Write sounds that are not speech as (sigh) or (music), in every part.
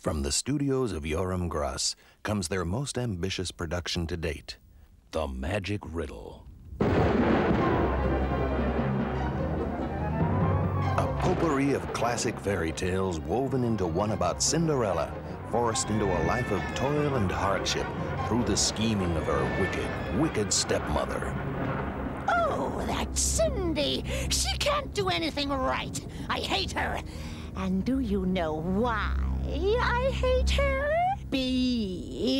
From the studios of Yoram Gross comes their most ambitious production to date The Magic Riddle. A potpourri of classic fairy tales woven into one about Cinderella, forced into a life of toil and hardship through the scheming of her wicked, wicked stepmother. Oh, that Cindy! She can't do anything right. I hate her. And do you know why I hate her? Because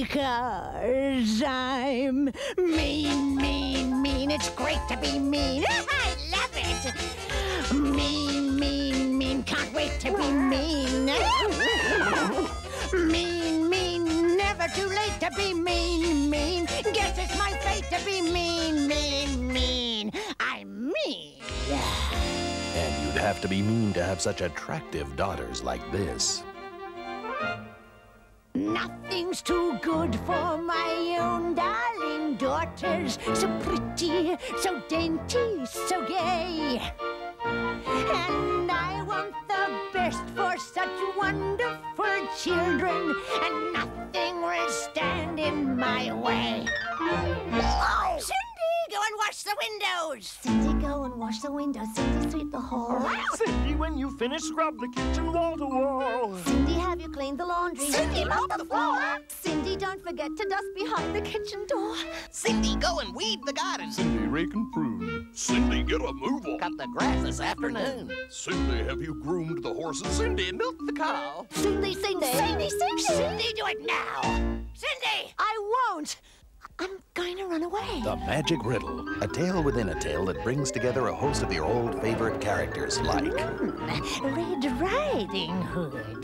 I'm mean, mean, mean. It's great to be mean. (laughs) I love it. Mean, mean, mean. Can't wait to be mean. (laughs) mean, mean. Never too late to be mean, mean. Guess it's my fate to be mean, mean, mean. I'm mean. And you'd have to be mean to have such attractive daughters like this. Nothing's too good for my own darling daughters. So pretty, so dainty, so gay. And I want the best for such wonderful children, and nothing will stand in my way. Wash the windows. Cindy, go and wash the windows. Cindy, sweep the hall. Cindy, when you finish, scrub the kitchen wall to wall. Cindy, have you cleaned the laundry? Cindy, mop the floor. Cindy, don't forget to dust behind the kitchen door. Cindy, go and weed the garden. Cindy, rake and prune. Cindy, get a move on. Cut the grass this afternoon. Cindy, have you groomed the horses? Cindy, milk the cow. Cindy, Cindy. Cindy, Cindy, Cindy, do it now. Cindy! I won't. I'm going to run away. The Magic Riddle, a tale within a tale that brings together a host of your old favorite characters like hmm, Red Riding Hood.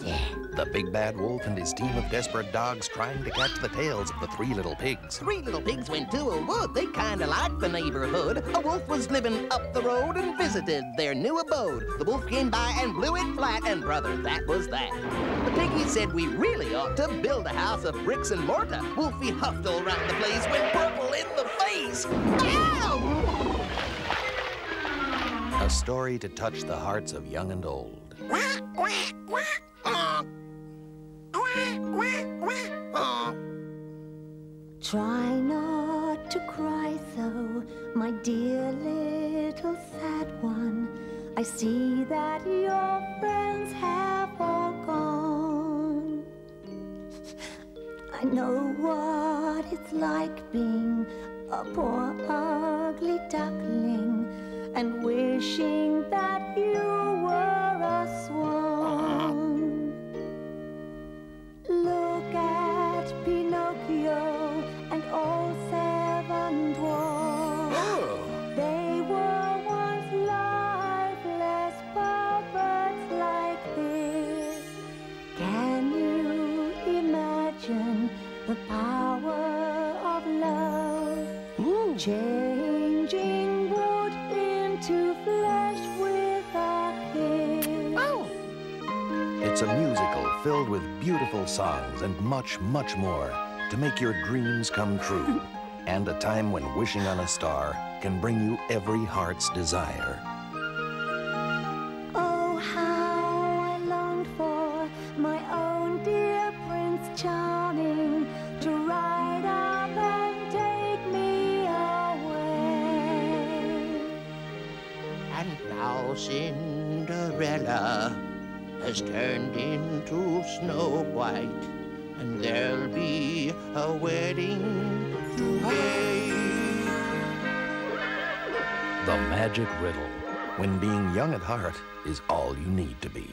the Big Bad Wolf and his team of desperate dogs trying to catch the tails of the three little pigs. Three little pigs went to a wood. They kinda liked the neighborhood. A wolf was living up the road and visited their new abode. The wolf came by and blew it flat, and brother, that was that. The piggy said we really ought to build a house of bricks and mortar. Wolfie huffed all round the place, went story to touch the hearts of young and old. Try not to cry so, my dear little sad one. I see that your friends have all gone. I know what it's like being a poor ugly duckling and wishing that you were a swan. Look at Pinocchio and all seven dwarfs. Oh. They were once lifeless puppets like this. Can you imagine the power of love? Changing It's a musical filled with beautiful songs and much, much more to make your dreams come true. (laughs) and a time when wishing on a star can bring you every heart's desire. Oh, how I longed for my own dear Prince Charming to ride up and take me away. And now Cinderella has turned into Snow White, and there'll be a wedding today. The Magic Riddle, when being young at heart is all you need to be.